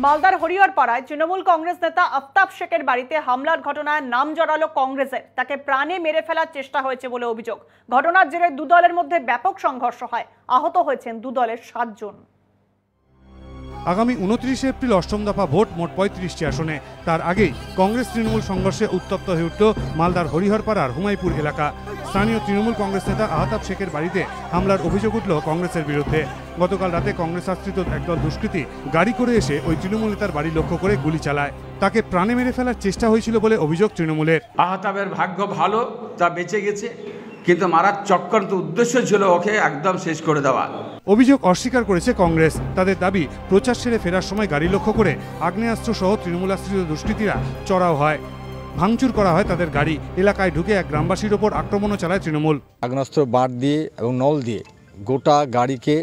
মালদার হরিহরপাড়ায় তৃণমূল কংগ্রেস নেতা আফতাব শেখের বাড়িতে হামলার ঘটনায় নাম জড়ালো কংগ্রেসের। তাকে প্রাণে মেরে ফেলার চেষ্টা হয়েছে বলে অভিযোগ। ঘটনার জেরে দু দলের মধ্যে ব্যাপক সংঘর্ষ হয়। আহত হয়েছেন দু দলের সাতজন। আগামী উনত্রিশে এপ্রিল অষ্টম দফা ভোট, মোট পঁয়ত্রিশটি আসনে। তার আগেই কংগ্রেস তৃণমূল সংঘর্ষে উত্তপ্ত হয়ে উঠল মালদার হরিহরপাড়ার হুমাইপুর এলাকা। স্থানীয় তৃণমূল কংগ্রেস নেতা আহতাব শেখের বাড়িতে হামলার অভিযোগ উঠল কংগ্রেসের বিরুদ্ধে। গতকাল রাতে কংগ্রেস আশ্রিত একদল দুষ্কৃতী গাড়ি করে এসে ওই তৃণমূল নেতার বাড়ি লক্ষ্য করে গুলি চালায়। তাকে প্রাণে মেরে ফেলার চেষ্টা হয়েছিল বলে অভিযোগ তৃণমূলের। আহতাবের ভাগ্য ভালো তা বেঁচে গেছে কিন্তু মারার চক্রান্ত উদ্দেশ্য ছিল ওকে একদম শেষ করে দেওয়া। অভিযোগ অস্বীকার করেছে কংগ্রেস। তাদের দাবি প্রচার সেরে ফেরার সময় গাড়ি লক্ষ্য করে আগ্নেয়াস্ত্র সহ তৃণমূল আশ্রিত দুষ্কৃতীরা চড়াও হয়। ভাঙচুর করা হয় তাদের গাড়ি। এলাকায় ঢুকে এক গ্রামবাসীর ওপর আক্রমণও চালায় তৃণমূল। আগ্নেয়াস্ত্র বার দিয়ে এবং নল দিয়ে গোটা গাড়িকে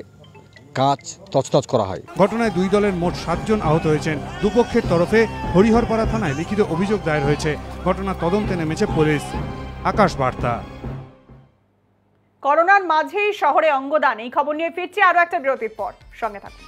কাঁচ তছনছ করা হয়। ঘটনায় দুই দলের মোট সাতজন আহত হয়েছেন। দুপক্ষের তরফে হরিহরপাড়া থানায় লিখিত অভিযোগ দায়ের হয়েছে। ঘটনা তদন্তে নেমেছে পুলিশ। আকাশ বার্তা। করোনার মাঝেই শহরে অঙ্গদান এই খবর নিয়ে ফিরছি আরও একটা বিরতির পর। সঙ্গে থাকুন।